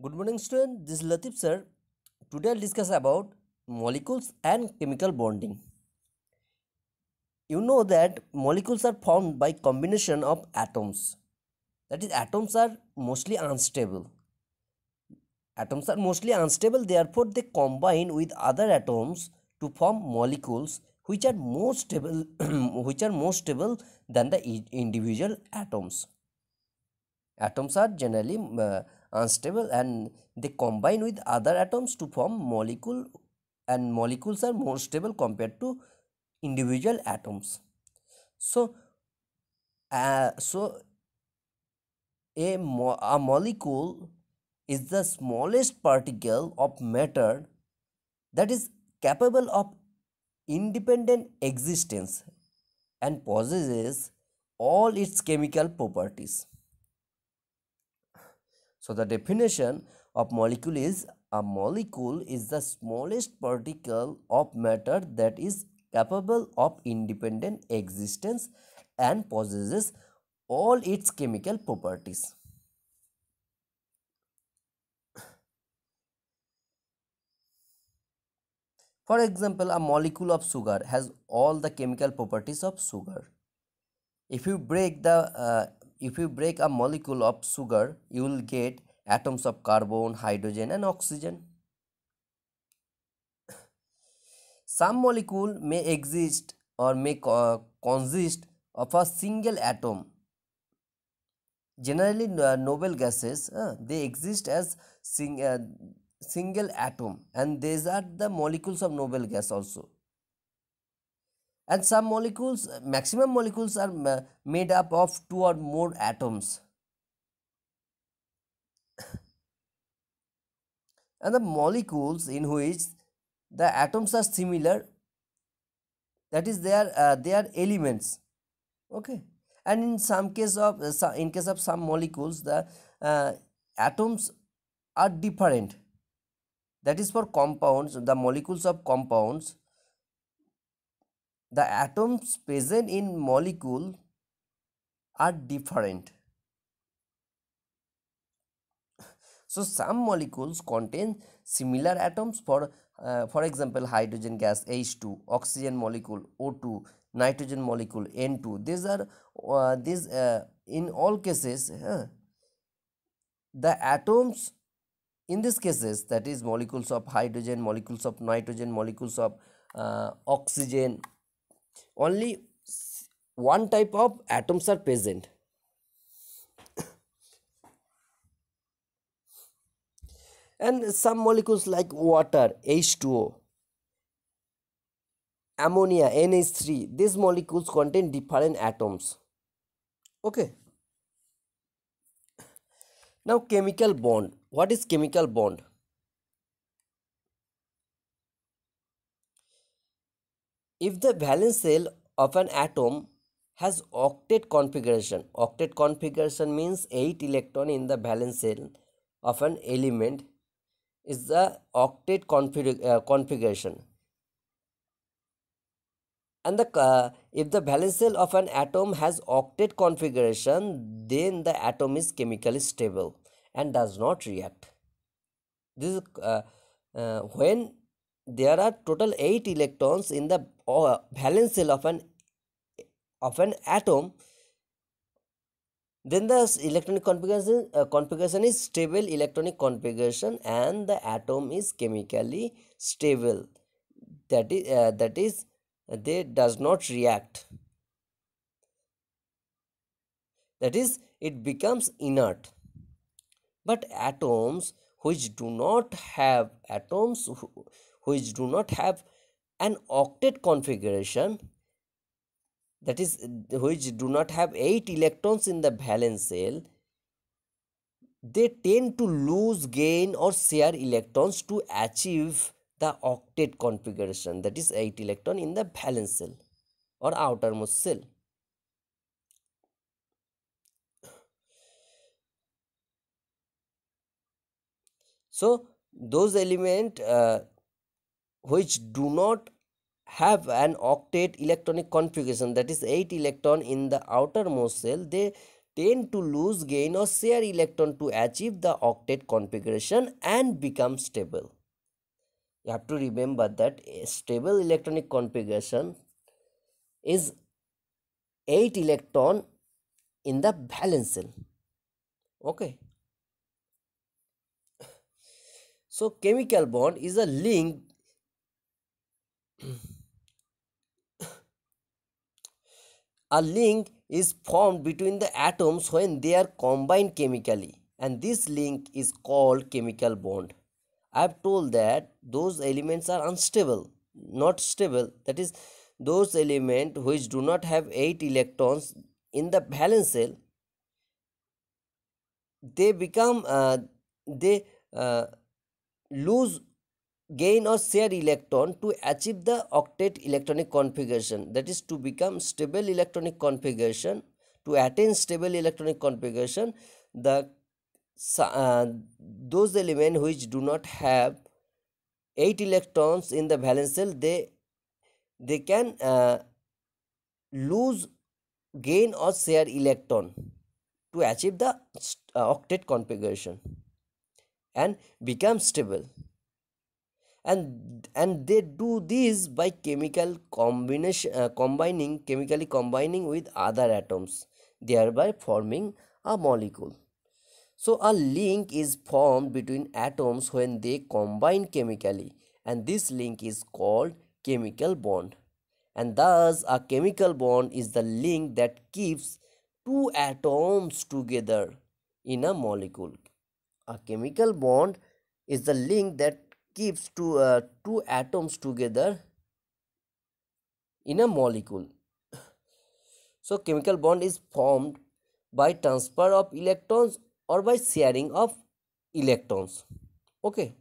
Good morning student, this is Latif sir. Today I'll discuss about molecules and chemical bonding. You know that molecules are formed by combination of atoms. That is atoms are mostly unstable. Atoms are mostly unstable therefore they combine with other atoms to form molecules which are more stable which are more stable than the individual atoms. Atoms are generally uh, unstable and they combine with other atoms to form molecule and molecules are more stable compared to individual atoms. So uh, so a, mo a molecule is the smallest particle of matter that is capable of independent existence and possesses all its chemical properties so the definition of molecule is a molecule is the smallest particle of matter that is capable of independent existence and possesses all its chemical properties. For example, a molecule of sugar has all the chemical properties of sugar. If you break the uh, if you break a molecule of sugar, you will get atoms of carbon, hydrogen and oxygen. Some molecule may exist or may co consist of a single atom. Generally, uh, noble gases uh, they exist as sing, uh, single atom, and these are the molecules of noble gas also. And some molecules, maximum molecules are made up of two or more atoms. and the molecules in which the atoms are similar that is they are uh, they are elements. Okay. And in some case of uh, in case of some molecules the uh, atoms are different. That is for compounds the molecules of compounds the atoms present in molecule are different. So some molecules contain similar atoms for uh, for example hydrogen gas h2 oxygen molecule o2 nitrogen molecule n2 these are uh, these uh, in all cases the atoms in these cases that is molecules of hydrogen molecules of nitrogen molecules of uh, oxygen only one type of atoms are present. And some molecules like water H2O ammonia NH3 these molecules contain different atoms. Okay. Now chemical bond. What is chemical bond if the valence shell of an atom has octet configuration octet configuration means 8 electron in the valence shell of an element is the octet config uh, configuration. And the uh, if the valence shell of an atom has octet configuration then the atom is chemically stable and does not react. This is uh, uh, when there are total 8 electrons in the uh, valence shell of an of an atom. Then the electronic configuration uh, configuration is stable electronic configuration and the atom is chemically stable. That is uh, that is they does not react. That is it becomes inert. But atoms which do not have atoms which do not have an octet configuration that is which do not have 8 electrons in the valence shell they tend to lose gain or share electrons to achieve the octet configuration that is 8 electron in the valence shell or outermost shell so those element uh, which do not have an octet electronic configuration that is 8 electron in the outermost shell they tend to lose gain or share electron to achieve the octet configuration and become stable. You have to remember that a stable electronic configuration is 8 electron in the valence shell. Okay. So chemical bond is a link a link is formed between the atoms when they are combined chemically and this link is called chemical bond. I have told that those elements are unstable, not stable. That is, those elements which do not have 8 electrons in the valence shell, they become, uh, they uh, lose gain or share electron to achieve the octet electronic configuration. That is to become stable electronic configuration to attain stable electronic configuration the uh, those elements which do not have 8 electrons in the valence shell they they can uh, lose gain or share electron to achieve the uh, octet configuration and become stable and and they do this by chemical combination uh, combining chemically combining with other atoms thereby forming a molecule. So a link is formed between atoms when they combine chemically and this link is called chemical bond. And thus a chemical bond is the link that keeps two atoms together in a molecule. A chemical bond is the link that keeps two, uh, two atoms together in a molecule. So chemical bond is formed by transfer of electrons or by sharing of electrons. Okay.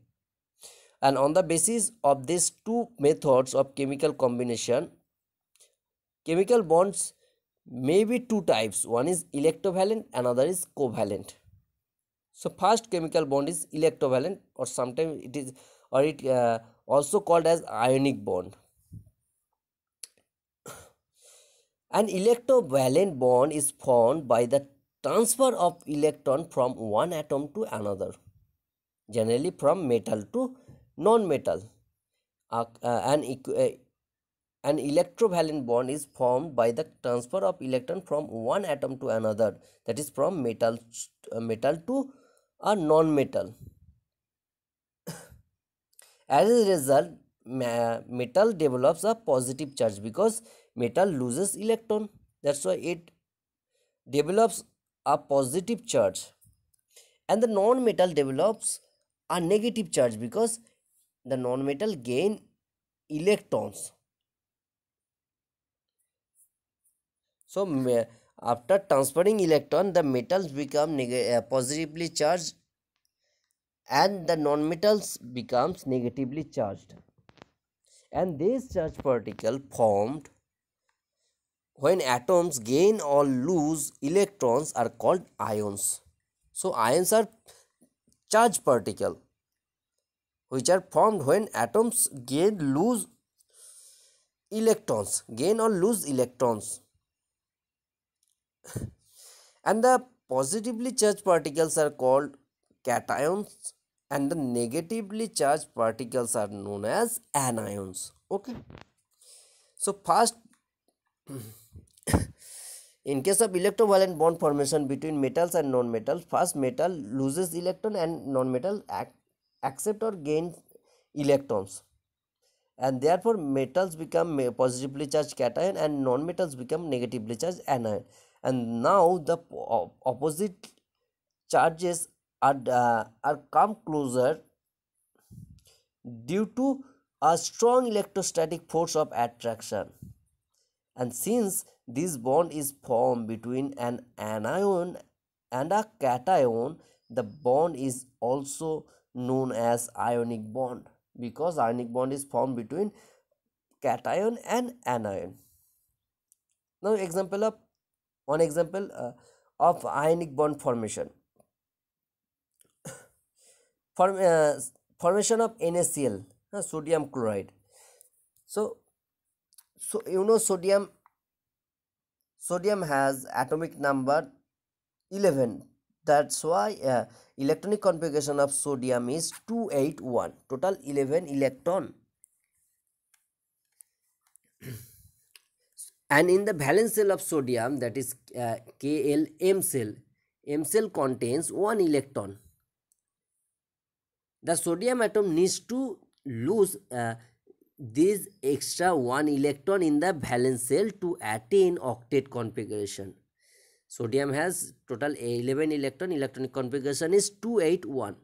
And on the basis of these two methods of chemical combination, chemical bonds may be two types. One is electrovalent, another is covalent. So first chemical bond is electrovalent or sometimes it is or it uh, also called as ionic bond. An electrovalent bond is formed by the transfer of electron from one atom to another, generally from metal to non-metal. Uh, uh, an, uh, an electrovalent bond is formed by the transfer of electron from one atom to another, that is from metal, uh, metal to a non-metal. As a result, metal develops a positive charge because metal loses electron. That's why it develops a positive charge. And the non-metal develops a negative charge because the non-metal gain electrons. So after transferring electron, the metals become uh, positively charged and the nonmetals becomes negatively charged. And these charged particle formed when atoms gain or lose electrons are called ions. So ions are charged particle which are formed when atoms gain lose electrons gain or lose electrons. And the positively charged particles are called cations and the negatively charged particles are known as anions. Okay. So first in case of electrovalent bond formation between metals and non-metals first metal loses electron and non-metal ac accept or gain electrons. And therefore metals become positively charged cation and non-metals become negatively charged anion. And now the opposite charges are, uh, are come closer due to a strong electrostatic force of attraction. And since this bond is formed between an anion and a cation the bond is also known as ionic bond because ionic bond is formed between cation and anion. Now example of one example uh, of ionic bond formation form, uh, formation of NaCl, uh, sodium chloride. So, so you know sodium, sodium has atomic number 11 that's why uh, electronic configuration of sodium is 281 total 11 electron. And in the valence shell of sodium that is uh, Kl M shell M shell contains one electron the sodium atom needs to lose uh, this extra one electron in the valence shell to attain octet configuration. Sodium has total 11 electron. Electronic configuration is 281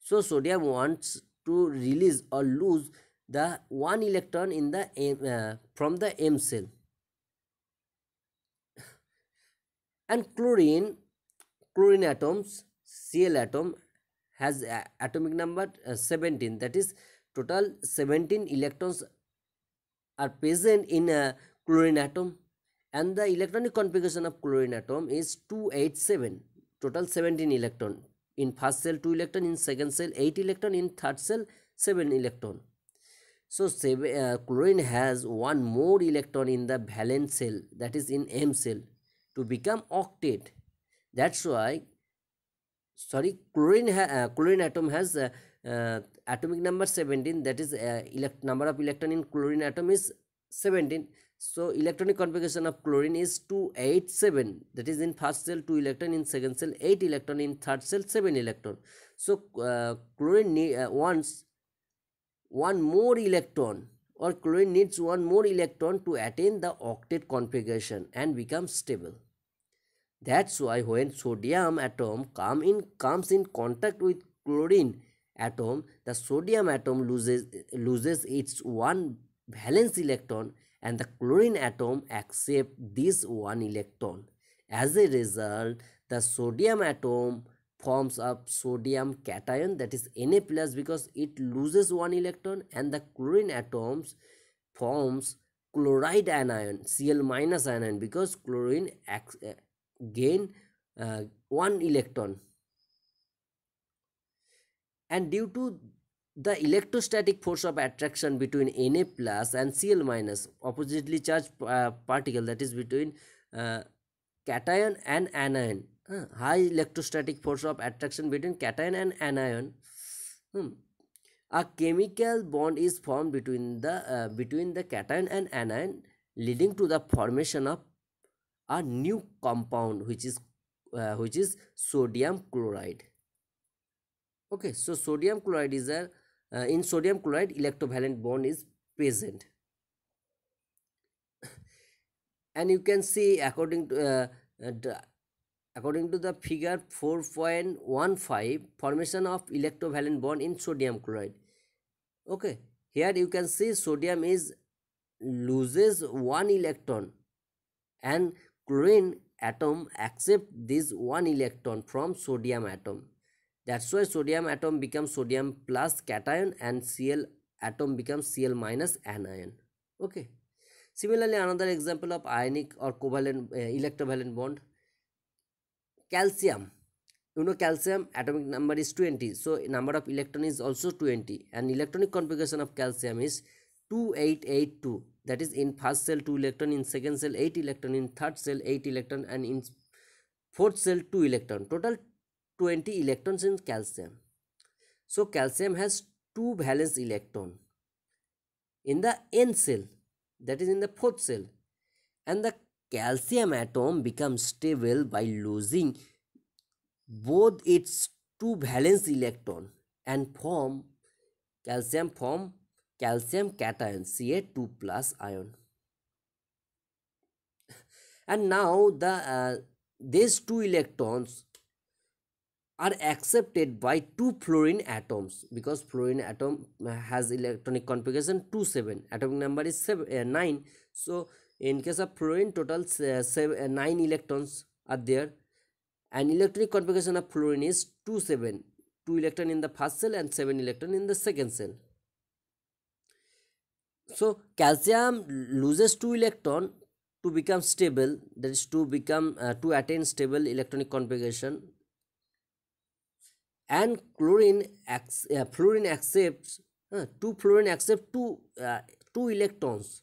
so sodium wants to release or lose the one electron in the uh, from the m shell. And chlorine chlorine atoms cl atom has atomic number uh, 17 that is total 17 electrons are present in a chlorine atom and the electronic configuration of chlorine atom is 287 total 17 electron. In first shell 2 electron. In second shell 8 electron. In third shell 7 electron. So seven, uh, chlorine has one more electron in the valence shell that is in m shell to become octet that's why sorry chlorine uh, chlorine atom has uh, uh, atomic number 17 that is uh, elect number of electron in chlorine atom is 17 so electronic configuration of chlorine is 287 that is in first shell 2 electron in second shell 8 electron in third shell 7 electron. So uh, chlorine uh, wants one more electron or chlorine needs one more electron to attain the octet configuration and become stable that's why when sodium atom come in comes in contact with chlorine atom the sodium atom loses loses its one valence electron and the chlorine atom accepts this one electron. As a result, the sodium atom forms a sodium cation that is Na plus because it loses one electron and the chlorine atoms forms chloride anion Cl minus anion because chlorine uh, gain uh, one electron and due to the electrostatic force of attraction between Na plus and Cl minus oppositely charged uh, particle that is between uh, cation and anion uh, high electrostatic force of attraction between cation and anion hmm. a chemical bond is formed between the uh, between the cation and anion leading to the formation of a new compound which is uh, which is sodium chloride. Okay so sodium chloride is a uh, in sodium chloride electrovalent bond is present. And you can see according to uh, uh, according to the figure 4.15 formation of electrovalent bond in sodium chloride. Okay here you can see sodium is loses one electron and chlorine atom accept this one electron from sodium atom that's why sodium atom becomes sodium plus cation and Cl atom becomes Cl minus anion. Okay. Similarly, another example of ionic or covalent uh, electrovalent bond. Calcium. You know calcium atomic number is 20. So number of electron is also 20. And electronic configuration of calcium is 2882. That is in first shell 2 electron, in second shell 8 electron, in third shell 8 electron and in fourth shell 2 electron. Total 20 electrons in calcium. So calcium has two valence electron in the N shell that is in the fourth shell and the calcium atom becomes stable by losing both its two valence electron and form calcium form calcium cation Ca2 plus ion. And now the uh, these two electrons are accepted by two fluorine atoms because fluorine atom has electronic configuration 2 7 atomic number is seven, uh, 9 so in case of fluorine total uh, seven, uh, 9 electrons are there. And electronic configuration of fluorine is 27 2 electron in the first shell and 7 electron in the second shell so calcium loses 2 electron to become stable that is to become uh, to attain stable electronic configuration. And chlorine uh, fluorine accepts uh, two fluorine accept two uh, two electrons.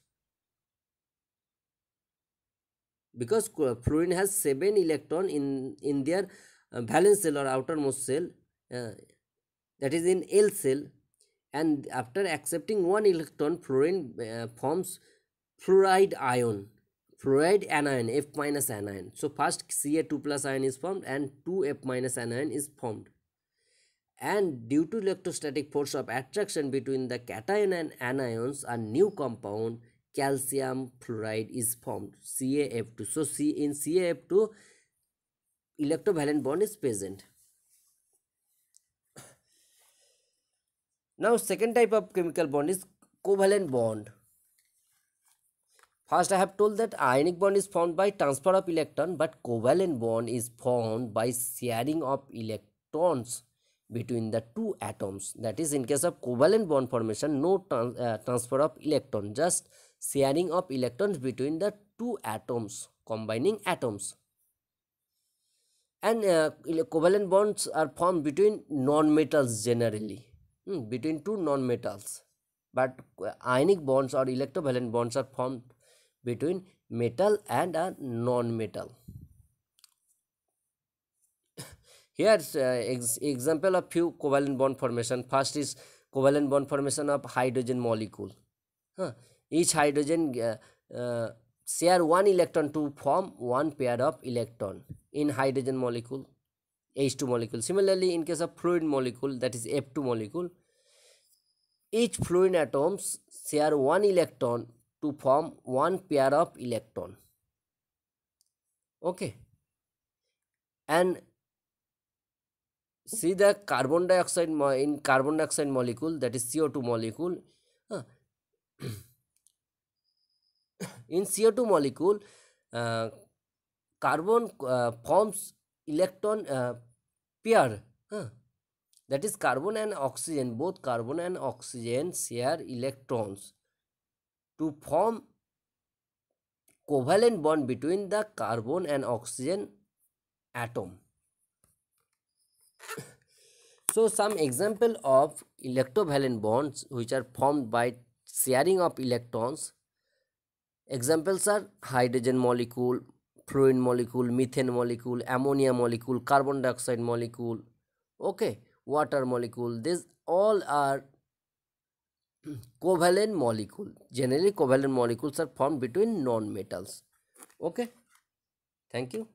Because fluorine has seven electron in in their uh, valence shell or outermost shell uh, that is in L shell and after accepting one electron fluorine uh, forms fluoride ion fluoride anion F minus anion. So first Ca2 plus ion is formed and 2 F minus anion is formed. And due to electrostatic force of attraction between the cation and anions a new compound calcium fluoride is formed. CaF2 so C in CaF2 electrovalent bond is present now second type of chemical bond is covalent bond. First i have told that ionic bond is formed by transfer of electron but covalent bond is formed by sharing of electrons between the two atoms. That is in case of covalent bond formation no trans uh, transfer of electron just sharing of electrons between the two atoms combining atoms. And uh, covalent bonds are formed between non-metals generally hmm, between two non-metals but uh, ionic bonds or electrovalent bonds are formed between metal and a non-metal Here's uh, ex example of few covalent bond formation. First is covalent bond formation of hydrogen molecule. Huh. Each hydrogen uh, uh, share one electron to form one pair of electron in hydrogen molecule, H2 molecule. Similarly, in case of fluid molecule, that is F2 molecule, each fluid atoms share one electron to form one pair of electron. Okay. And see the carbon dioxide in carbon dioxide molecule that is CO2 molecule in CO2 molecule uh, carbon uh, forms electron uh, pair that is carbon and oxygen both carbon and oxygen share electrons to form covalent bond between the carbon and oxygen atom so some example of electrovalent bonds which are formed by sharing of electrons. Examples are hydrogen molecule, fluorine molecule, methane molecule, ammonia molecule, carbon dioxide molecule, okay, water molecule. These all are covalent molecule. Generally covalent molecules are formed between non-metals. Okay. Thank you.